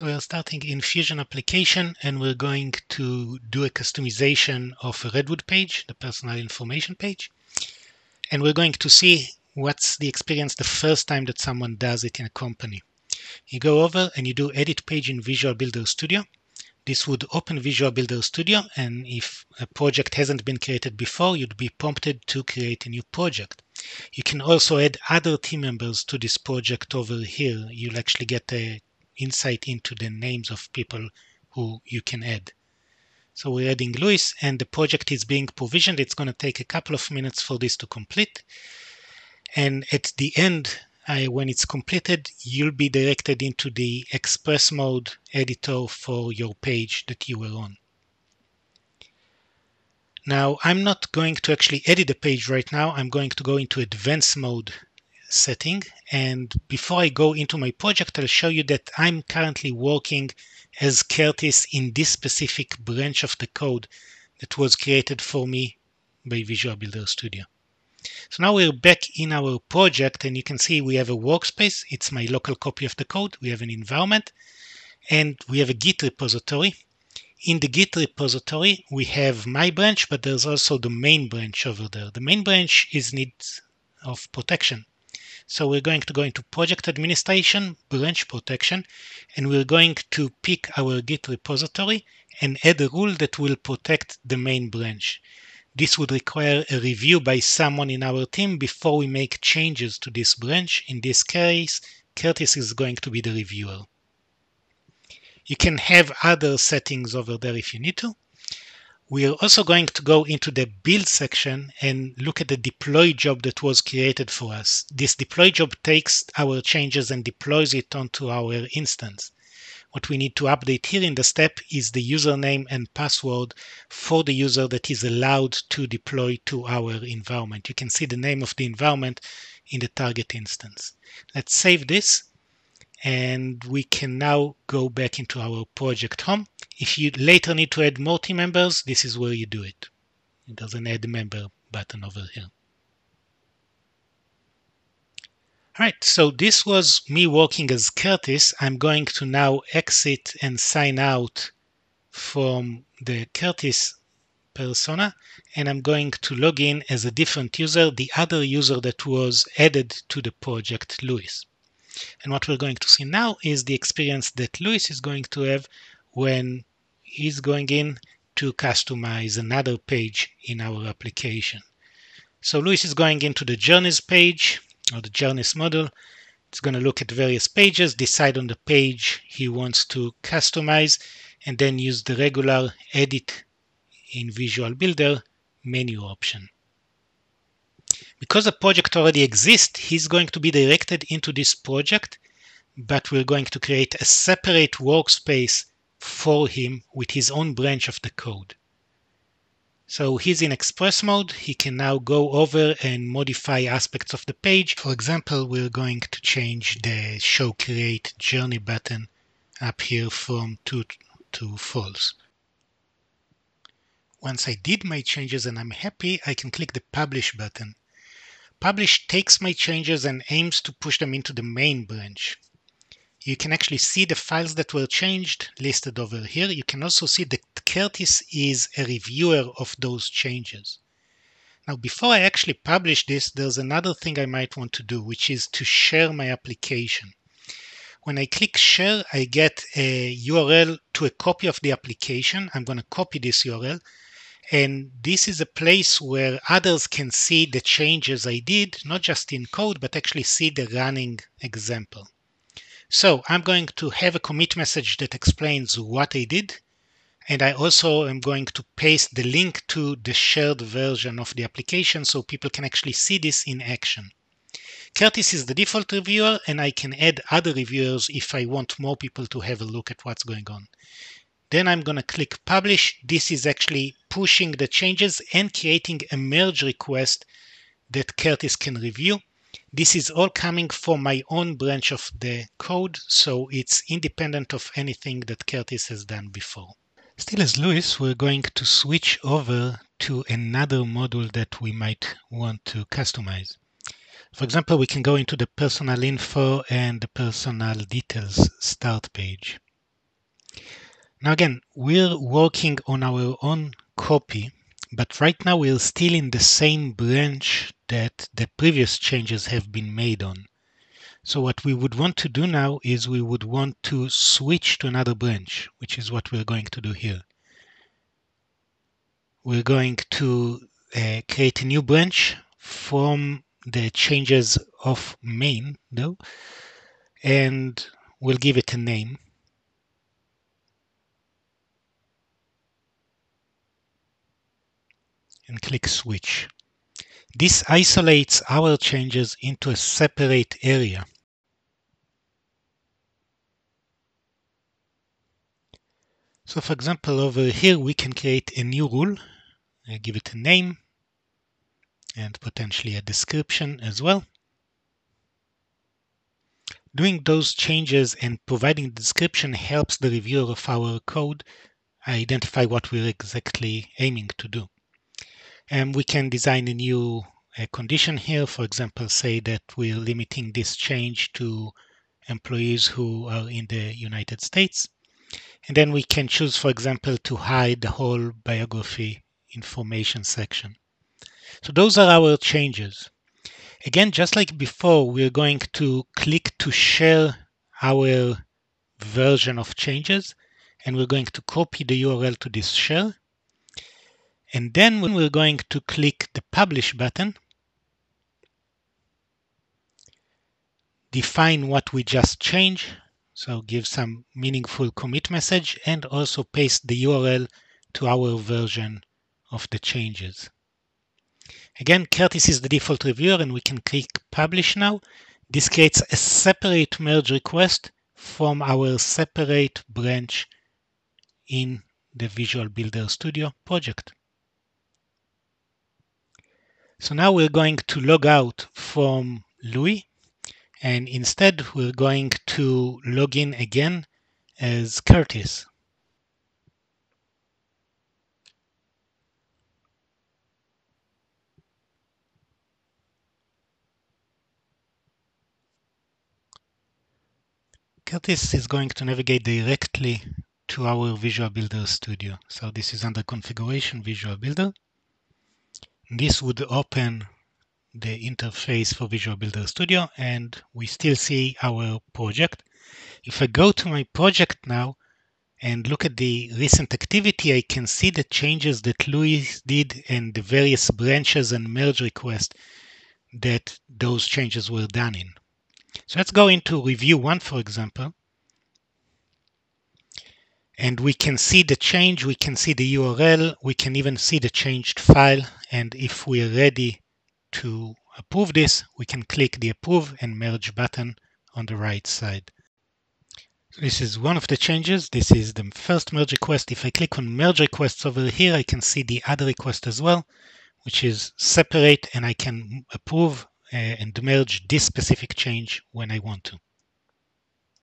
We're starting in Fusion application and we're going to do a customization of a Redwood page, the personal information page. And we're going to see what's the experience the first time that someone does it in a company. You go over and you do edit page in Visual Builder Studio. This would open Visual Builder Studio and if a project hasn't been created before, you'd be prompted to create a new project. You can also add other team members to this project over here. You'll actually get a insight into the names of people who you can add. So we're adding Luis and the project is being provisioned. It's going to take a couple of minutes for this to complete. And at the end, I, when it's completed, you'll be directed into the express mode editor for your page that you were on. Now, I'm not going to actually edit the page right now. I'm going to go into advanced mode setting. And before I go into my project, I'll show you that I'm currently working as Curtis in this specific branch of the code that was created for me by Visual Builder Studio. So now we're back in our project and you can see we have a workspace. It's my local copy of the code. We have an environment and we have a Git repository. In the Git repository, we have my branch, but there's also the main branch over there. The main branch is needs of protection. So we're going to go into project administration, branch protection, and we're going to pick our Git repository and add a rule that will protect the main branch. This would require a review by someone in our team before we make changes to this branch. In this case, Curtis is going to be the reviewer. You can have other settings over there if you need to. We are also going to go into the build section and look at the deploy job that was created for us. This deploy job takes our changes and deploys it onto our instance. What we need to update here in the step is the username and password for the user that is allowed to deploy to our environment. You can see the name of the environment in the target instance. Let's save this and we can now go back into our project home. If you later need to add more team members, this is where you do it. There's an add member button over here. All right, so this was me working as Curtis. I'm going to now exit and sign out from the Curtis persona, and I'm going to log in as a different user, the other user that was added to the project, Luis. And what we're going to see now is the experience that Luis is going to have when he's going in to customize another page in our application. So Luis is going into the journeys page or the journeys model. It's going to look at various pages, decide on the page he wants to customize, and then use the regular edit in Visual Builder menu option. Because the project already exists, he's going to be directed into this project, but we're going to create a separate workspace for him with his own branch of the code. So he's in express mode. He can now go over and modify aspects of the page. For example, we're going to change the show create journey button up here from true to false. Once I did my changes and I'm happy, I can click the publish button. Publish takes my changes and aims to push them into the main branch. You can actually see the files that were changed listed over here. You can also see that Curtis is a reviewer of those changes. Now, before I actually publish this, there's another thing I might want to do, which is to share my application. When I click share, I get a URL to a copy of the application. I'm going to copy this URL and this is a place where others can see the changes I did, not just in code, but actually see the running example. So I'm going to have a commit message that explains what I did. And I also am going to paste the link to the shared version of the application so people can actually see this in action. Curtis is the default reviewer and I can add other reviewers if I want more people to have a look at what's going on. Then I'm going to click publish. This is actually pushing the changes and creating a merge request that Curtis can review. This is all coming from my own branch of the code, so it's independent of anything that Curtis has done before. Still as Luis, we're going to switch over to another module that we might want to customize. For example, we can go into the personal info and the personal details start page. Now again, we're working on our own copy, but right now we're still in the same branch that the previous changes have been made on. So what we would want to do now is we would want to switch to another branch, which is what we're going to do here. We're going to uh, create a new branch from the changes of main though, and we'll give it a name. And click switch. This isolates our changes into a separate area. So for example, over here, we can create a new rule, I give it a name and potentially a description as well. Doing those changes and providing the description helps the reviewer of our code identify what we're exactly aiming to do. And we can design a new uh, condition here, for example, say that we're limiting this change to employees who are in the United States. And then we can choose, for example, to hide the whole biography information section. So those are our changes. Again, just like before, we're going to click to share our version of changes, and we're going to copy the URL to this share. And then when we're going to click the Publish button, define what we just changed, so give some meaningful commit message, and also paste the URL to our version of the changes. Again, Curtis is the default reviewer, and we can click Publish now. This creates a separate merge request from our separate branch in the Visual Builder Studio project. So now we're going to log out from Luis and instead we're going to log in again as Curtis. Curtis is going to navigate directly to our Visual Builder Studio. So this is under Configuration Visual Builder. This would open the interface for Visual Builder Studio and we still see our project. If I go to my project now and look at the recent activity, I can see the changes that Luis did and the various branches and merge requests that those changes were done in. So let's go into review one, for example. And we can see the change, we can see the URL, we can even see the changed file. And if we're ready to approve this, we can click the approve and merge button on the right side. So this is one of the changes. This is the first merge request. If I click on merge requests over here, I can see the other request as well, which is separate and I can approve uh, and merge this specific change when I want to.